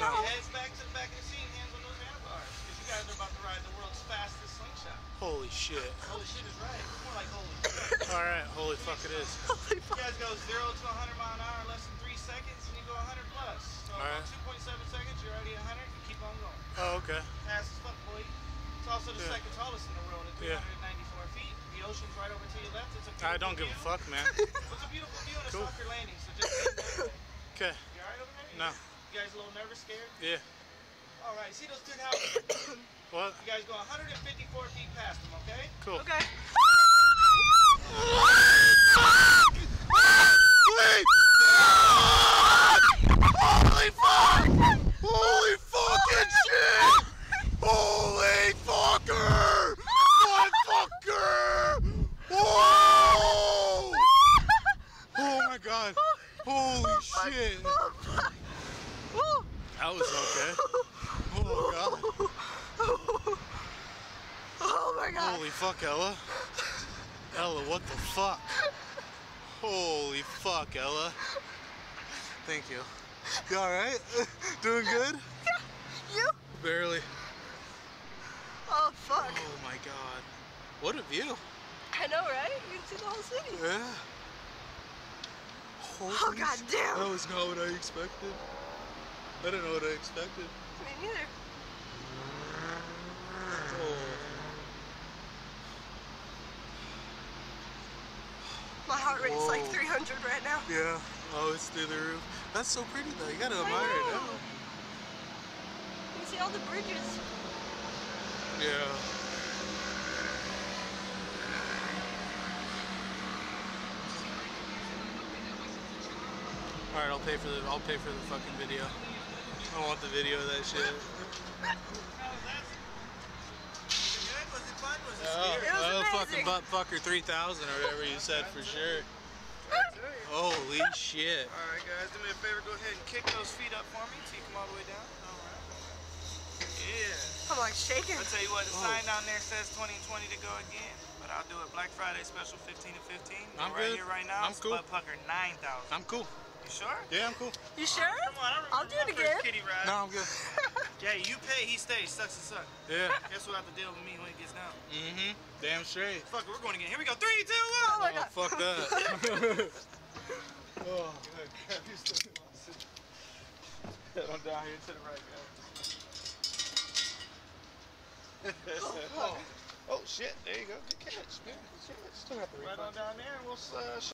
No. Heads back to the back of the seat, hands on those handlebars. Because you guys are about to ride the world's fastest slingshot. Holy shit. Holy shit is right. It's more like holy shit. All right, holy fuck it is. You guys go 0 to 100 mile an hour in less than 3 seconds, and you go 100 plus. So All right. about 2.7 seconds, you're already at 100, you keep on going. Oh, okay. Fast as fuck, boy. It's also the Yeah. second tallest in the world at Yeah. 394 feet. The ocean's right over to your left. It's a I beautiful I don't give a fuck, man. It's a beautiful view and a Cool. landing, so just. Okay. You alright over there? No. You guys a little nervous, scared? Yeah. Alright, see those two houses? What? You guys go 154 feet past them, okay? Cool. Okay. Wait! Holy fuck! Holy fucking shit! Holy fucker! Motherfucker! Whoa! Oh my god! Holy shit! That was okay. Oh god! Oh my god. Holy fuck, Ella! Ella, what the fuck? Holy fuck, Ella! Thank you. You alright? Doing good? Yeah. You? Barely. Oh fuck. Oh my god. What a view. I know, right? You can see the whole city. Yeah. Oh, Holy Oh god damn. That was not what I expected. I didn't know what I expected. Me neither. Oh. My heart rate's like 300 right now. Yeah. Oh, it's through the roof. That's so pretty though. You gotta admire it now. You can see all the bridges. Yeah. All right, I'll pay for the I'll pay for the fucking video. I want the video of that shit. How was that? Was it good? Was it fun? Was it Oh, scary? It was oh, fucking butt fucker 3000 or whatever you said for sure. Holy shit. Alright guys, do me a favor, go ahead and kick those feet up for me so you come all the way down. Alright. Yeah. I'm like shaking. I'll tell you what, the Oh. sign down there says 2020 to go again. But I'll do it Black Friday special 15 to 15. I'm right good. here, right now. I'm cool. Butt Pucker 9,000. I'm cool. You sure? Yeah, I'm cool. You sure? Come on, I remember I'll do my it first again. kitty ride. No, I'm good. Yeah, you pay, he stays. Sucks to suck. Yeah. Guess we'll have to deal with me when it gets down. Mm-hmm. Damn straight. Fuck it, we're going again. Here we go. Three, two, Oh one. my Oh, god. fuck that. oh. Head on down here to the right, guys. oh. oh shit! There you go. Good catch, man. Good catch. Still have to Right on down there, and we'll uh,